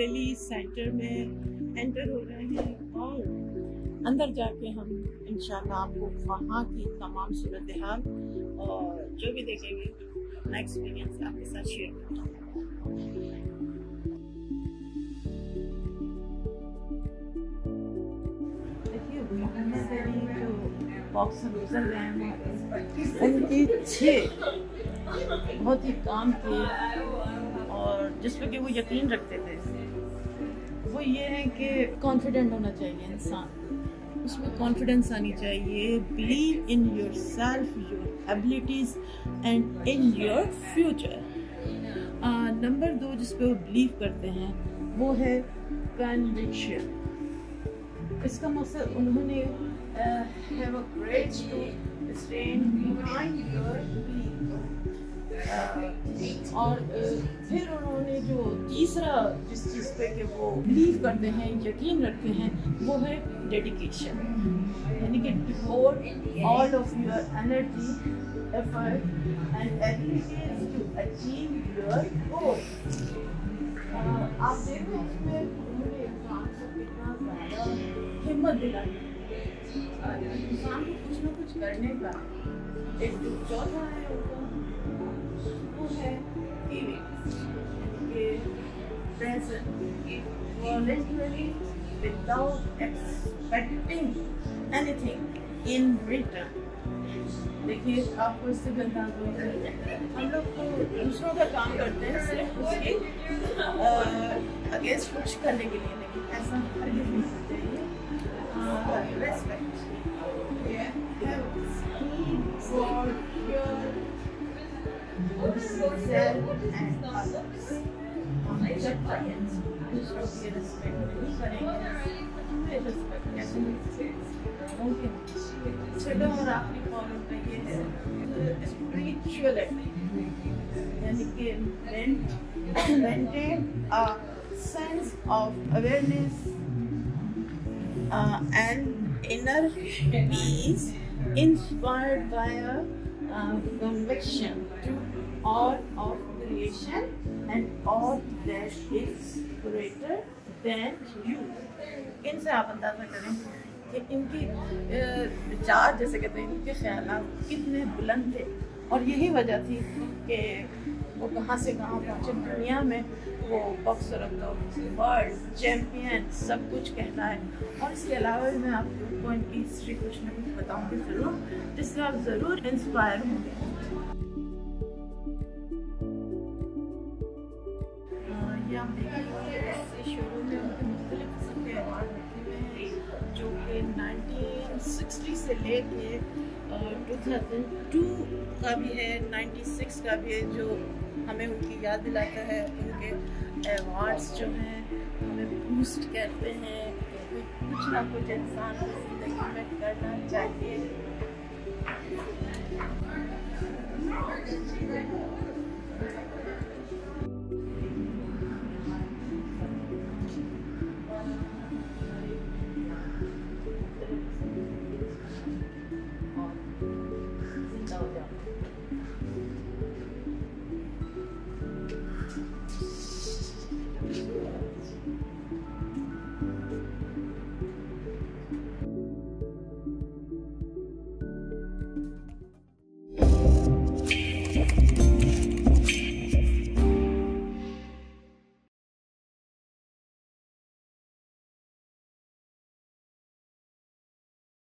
گلی سینٹر میں انٹر ہو رہے ہیں اور اندر جا کے ہم انشاءاللہ آپ کو وہاں کی تمام صورتحال اور جو بھی دیکھیں گے، اپنا ایکسپیرینس آپ کے ساتھ شیئر کرتا ہوں۔ دیکھیے گزر رہے ہیں، ان کی چھ بہت ہی کام کیے۔ اور جس پہ کہ وہ یقین رکھتے تھے۔ وہ یہ ہے کہ کانفیڈنٹ ہونا چاہیے انسان۔ اس میں کانفیڈنس آنی چاہیے۔ Believe in yourself your abilities and in your future number دو جس پہ وہ بلیو کرتے ہیں، وہ ہے کنوکشن اس کا مقصد انہوں نے اور پھر انہوں نے جو تیسرا جس چیز پہ کہ وہ بلیو کرتے ہیں، یقین رکھتے ہیں، وہ ہے ڈیڈیکیشن یعنی کہ devote all of your energy effort and abilities to achieve your goal آپ دیکھیں اس میں انہوں نے انسان کو کتنا زیادہ ہمت دلائی. انسان کو کچھ نہ کچھ کرنے کا ایک جو چوتھا ہے، ان کا کو اس سے بھی انداز ہو ہم لوگ تو دوسروں کا کام کرتے ہیں صرف اس کے اگینسٹ کچھ کرنے کے لیے لیکن ایسا ہرگز نہیں ہونا چاہیے respect for your self and others. جب تک دوسروں کی رسپیکٹ نہیں کریں گے ہمیں رسپیکٹ کیسے مل ممکن چھٹا اور آخری پرابلم پہ یہ ہے اسپریچولیٹی یعنی کہ maintain Um, conviction to all of creation and all that is greater than you. ان سے آپ اندازہ کریں کہ ان کی وچار جیسے کہتے ہیں ان کے خیالات کتنے بلند تھے اور یہی وجہ تھی کہ وہ کہاں سے کہاں پہنچے دنیا میں وہ boxer of the world champion سب کچھ کہتا ہے۔ اور اس کے علاوہ میں آپ کو ان کی ہسٹری کچھ نہ کچھ بتاؤں گی ضرور، جس سے آپ ضرور انسپائر ہوں گے۔ یہ آپ دیکھیں شروع میں مطلب مختلف قسم کے ایوارڈ رکھے ہوئے ہیں، جو کہ نائنٹین سکسٹی سے لے کے ٹو تھاؤزینڈ ٹو کا بھی ہے، نائنٹی سکس کا بھی ہے، جو ہمیں ان کی یاد دلاتا ہے، ان کے ایوارڈس جو ہیں، ہمیں بوسٹ کرتے ہیں۔ کچھ نہ کچھ انسان کو زندگی میں کرنا چاہیے۔